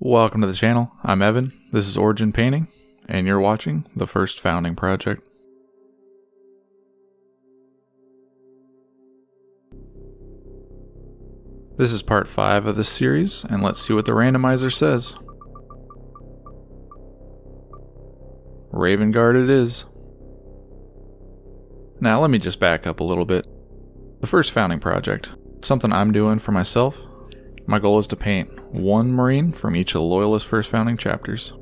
Welcome to the channel. I'm Evan. This is Origin Painting, and you're watching the first founding project. This is part 5 of this series, and let's see what the randomizer says. Raven Guard it is. Now let me just back up a little bit. The first founding project, something I'm doing for myself. My goal is to paint one Marine from each of the Loyalist first founding chapters.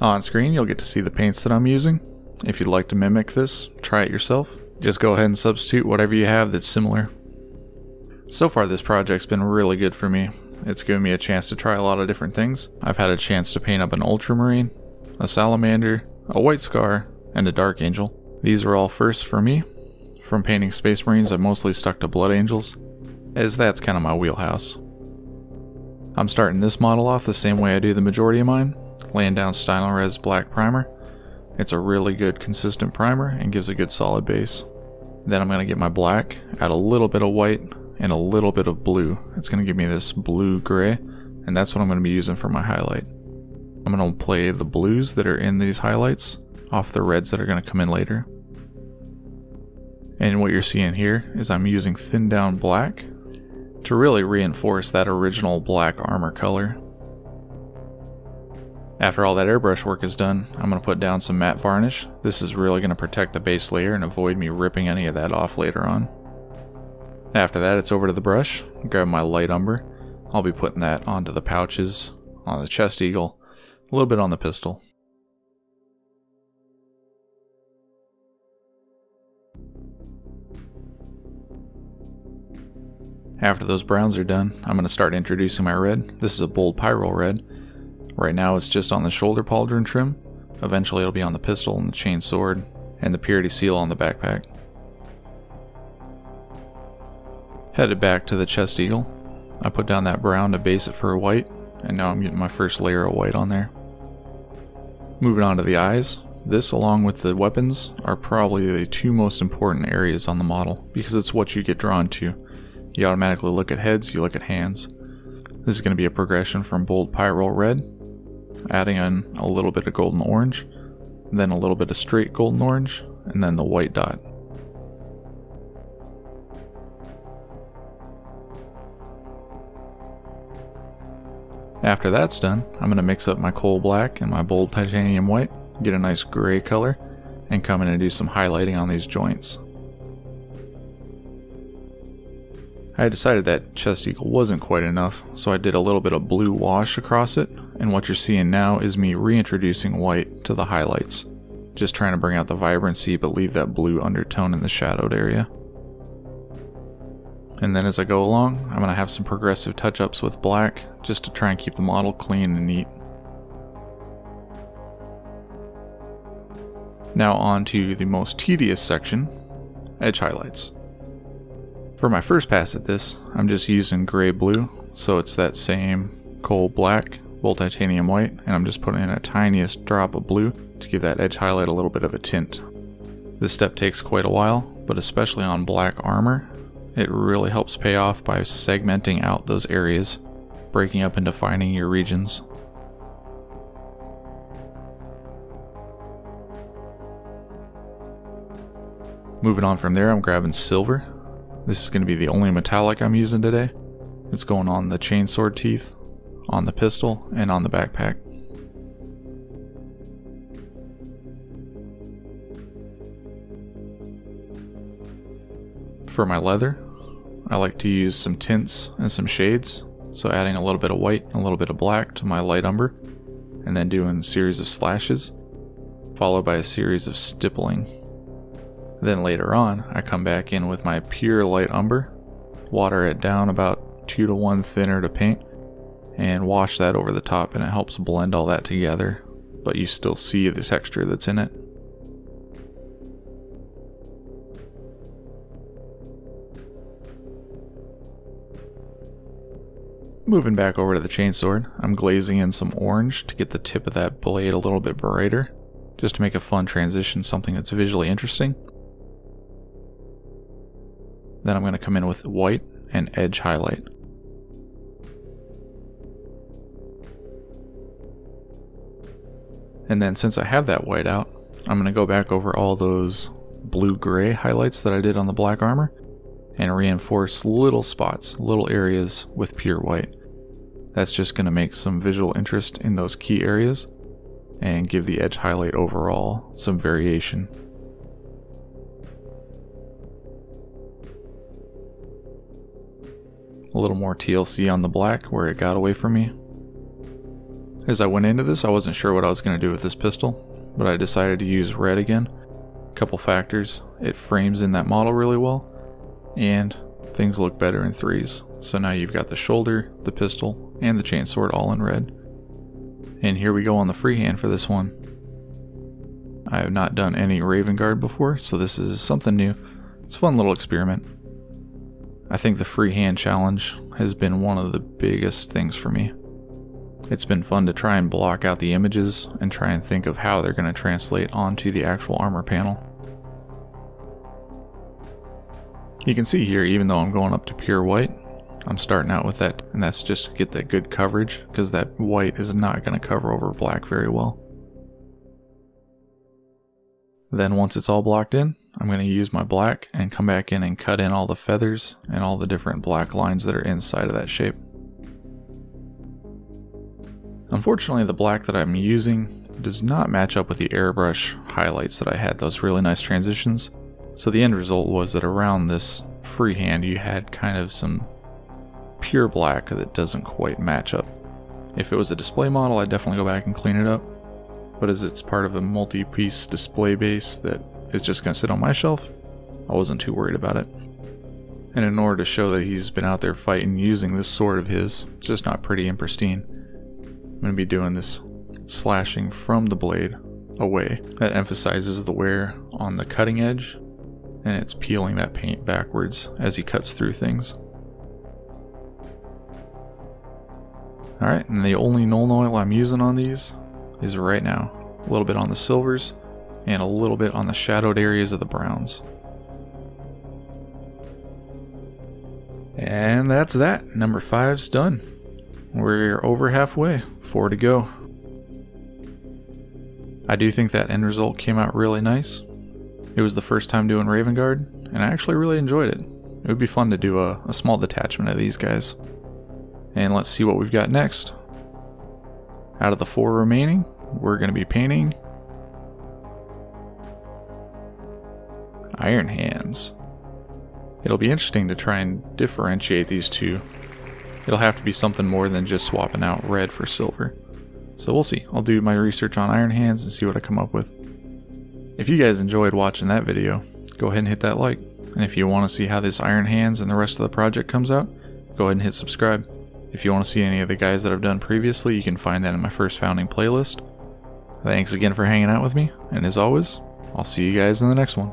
On screen, you'll get to see the paints that I'm using. If you'd like to mimic this, try it yourself. Just go ahead and substitute whatever you have that's similar. So far, this project's been really good for me. It's given me a chance to try a lot of different things. I've had a chance to paint up an Ultramarine, a Salamander, a White Scar, and a Dark Angel. These are all firsts for me. From painting Space Marines, I've mostly stuck to Blood Angels, as that's kind of my wheelhouse. I'm starting this model off the same way I do the majority of mine, laying down Stynylrez Black Primer. It's a really good consistent primer and gives a good solid base. Then I'm going to get my black, add a little bit of white, and a little bit of blue. It's going to give me this blue gray, and that's what I'm going to be using for my highlight. I'm going to play the blues that are in these highlights off the reds that are going to come in later. And what you're seeing here is I'm using thin down black to really reinforce that original black armor color. After all that airbrush work is done, I'm going to put down some matte varnish. This is really going to protect the base layer and avoid me ripping any of that off later on. After that, it's over to the brush, grab my light umber. I'll be putting that onto the pouches, on the chest eagle, a little bit on the pistol. After those browns are done, I'm going to start introducing my red. This is a bold pyro red. Right now it's just on the shoulder pauldron trim. Eventually it'll be on the pistol and the chain sword, and the purity seal on the backpack. Headed back to the chest eagle. I put down that brown to base it for a white, and now I'm getting my first layer of white on there. Moving on to the eyes. This, along with the weapons, are probably the two most important areas on the model, because it's what you get drawn to. You automatically look at heads, you look at hands. This is going to be a progression from bold pyro red, adding in a little bit of golden orange, then a little bit of straight golden orange, and then the white dot. After that's done, I'm going to mix up my coal black and my bold titanium white, get a nice gray color, and come in and do some highlighting on these joints. I decided that chest eagle wasn't quite enough, so I did a little bit of blue wash across it, and what you're seeing now is me reintroducing white to the highlights. Just trying to bring out the vibrancy but leave that blue undertone in the shadowed area. And then as I go along, I'm going to have some progressive touch-ups with black, just to try and keep the model clean and neat. Now on to the most tedious section, edge highlights. For my first pass at this, I'm just using gray blue, so it's that same coal black, bold titanium white, and I'm just putting in a tiniest drop of blue to give that edge highlight a little bit of a tint. This step takes quite a while, but especially on black armor, it really helps pay off by segmenting out those areas, breaking up and defining your regions. Moving on from there, I'm grabbing silver this is going to be the only metallic I'm using today. It's going on the chainsword teeth, on the pistol, and on the backpack. For my leather, I like to use some tints and some shades, so adding a little bit of white and a little bit of black to my light umber, and then doing a series of slashes, followed by a series of stippling then later on, I come back in with my pure light umber, water it down about 2 to 1 thinner to paint, and wash that over the top and it helps blend all that together, but you still see the texture that's in it. Moving back over to the chainsword, I'm glazing in some orange to get the tip of that blade a little bit brighter, just to make a fun transition, something that's visually interesting. Then I'm going to come in with white and edge highlight. And then since I have that white out, I'm going to go back over all those blue-gray highlights that I did on the black armor and reinforce little spots, little areas with pure white. That's just going to make some visual interest in those key areas and give the edge highlight overall some variation. A little more TLC on the black where it got away from me. As I went into this, I wasn't sure what I was going to do with this pistol, but I decided to use red again. A couple factors, it frames in that model really well, and things look better in threes. So now you've got the shoulder, the pistol, and the chainsword all in red. And here we go on the freehand for this one. I have not done any Raven Guard before, so this is something new. It's a fun little experiment. I think the freehand challenge has been one of the biggest things for me. It's been fun to try and block out the images and try and think of how they're going to translate onto the actual armor panel. You can see here, even though I'm going up to pure white, I'm starting out with that, and that's just to get that good coverage, because that white is not going to cover over black very well. Then once it's all blocked in, I'm going to use my black and come back in and cut in all the feathers and all the different black lines that are inside of that shape. Unfortunately, the black that I'm using does not match up with the airbrush highlights that I had, those really nice transitions. So the end result was that around this freehand you had kind of some pure black that doesn't quite match up. If it was a display model, I'd definitely go back and clean it up. But as it's part of a multi-piece display base that is just going to sit on my shelf, I wasn't too worried about it. And in order to show that he's been out there fighting using this sword of his, it's just not pretty and pristine, I'm going to be doing this slashing from the blade away. That emphasizes the wear on the cutting edge and it's peeling that paint backwards as he cuts through things. Alright, and the only Nuln Oil I'm using on these is right now. A little bit on the silvers, and a little bit on the shadowed areas of the browns. And that's that. Number five's done. We're over halfway. Four to go. I do think that end result came out really nice. It was the first time doing Raven Guard, and I actually really enjoyed it. It would be fun to do a, a small detachment of these guys. And let's see what we've got next. Out of the four remaining, we're going to be painting Iron Hands. It'll be interesting to try and differentiate these two. It'll have to be something more than just swapping out red for silver. So we'll see. I'll do my research on Iron Hands and see what I come up with. If you guys enjoyed watching that video, go ahead and hit that like. And if you want to see how this Iron Hands and the rest of the project comes out, go ahead and hit subscribe. If you want to see any of the guys that I've done previously, you can find that in my first founding playlist. Thanks again for hanging out with me, and as always, I'll see you guys in the next one.